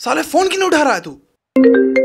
साले फ़ोन क्यों उठा रहा है तू? Thank you.